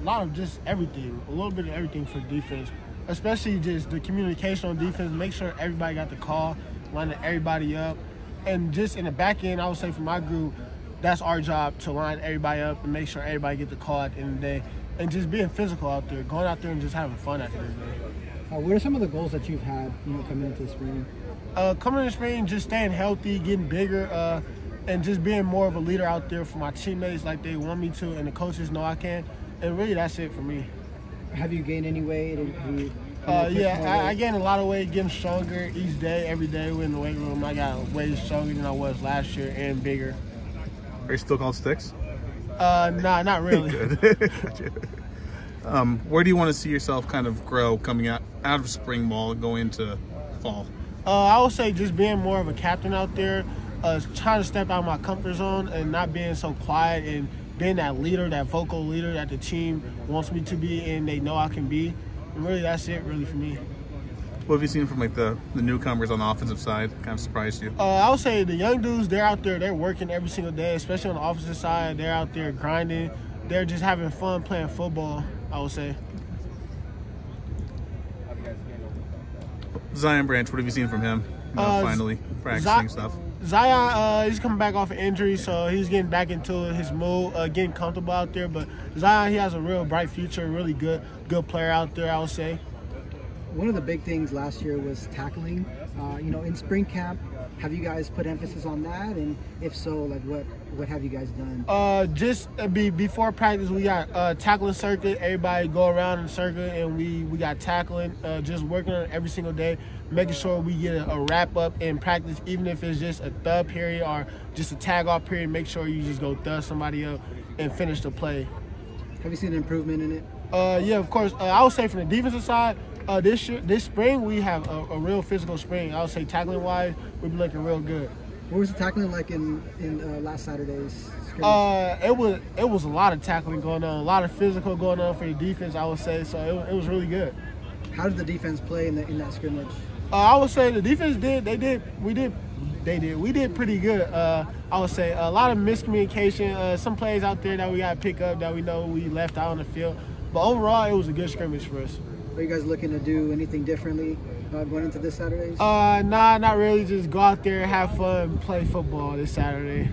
a lot of just everything, a little bit of everything for defense, especially just the communication on defense. Make sure everybody got the call, lining everybody up, and just in the back end, I would say for my group, that's our job to line everybody up and make sure everybody get the call at the end of the day, and just being physical out there, going out there and just having fun at the end of the day. Uh, what are some of the goals that you've had, you know, coming into the spring? Uh, coming into spring, just staying healthy, getting bigger, uh, and just being more of a leader out there for my teammates like they want me to, and the coaches know I can. And really, that's it for me. Have you gained any weight? Have you, uh, yeah, I, I gained a lot of weight, getting stronger each day, every day. We're in the weight room. I got way stronger than I was last year and bigger. Are you still called Sticks? Uh, nah, not really. um, where do you want to see yourself kind of grow coming out, out of spring ball and going into fall? Uh, I would say just being more of a captain out there, uh, trying to step out of my comfort zone and not being so quiet and being that leader, that vocal leader that the team wants me to be and they know I can be. And really, that's it, really, for me. What have you seen from like the, the newcomers on the offensive side? Kind of surprised you? Uh, I would say the young dudes, they're out there, they're working every single day, especially on the offensive side. They're out there grinding. They're just having fun playing football, I would say. Zion Branch, what have you seen from him? You know, uh, finally practicing Z- stuff. Zion, uh, he's coming back off an injury, so he's getting back into his mood, uh, getting comfortable out there. But Zion, he has a real bright future, really good, good player out there, I would say one of the big things last year was tackling. Uh, you know, in spring camp, have you guys put emphasis on that? And if so, like what what have you guys done? Uh, just be before practice, we got uh, tackling circuit. Everybody go around in the circuit, and we we got tackling. Uh, just working on every single day, making sure we get a, a, wrap up in practice, even if it's just a thud period or just a tag off period. Make sure you just go thud somebody up and finish the play. Have you seen an improvement in it? Uh, yeah, of course. Uh, I would say from the defensive side, uh, this year, this spring we have a, a, real physical spring. I would say tackling wise, we've been looking real good. What was the tackling like in in uh, last Saturday's? Uh, it was it was a lot of tackling going on, a lot of physical going on for the defense. I would say so. It, it was really good. How did the defense play in the, in that scrimmage? Uh, I would say the defense did. They did. We did. They did. We did pretty good. Uh, I would say a lot of miscommunication. Uh, some plays out there that we got to pick up that we know we left out on the field. But overall, it was a good scrimmage for us. Are you guys looking to do anything differently uh, going into this Saturday? Uh, nah, not really. Just go out there, have fun, play football this Saturday.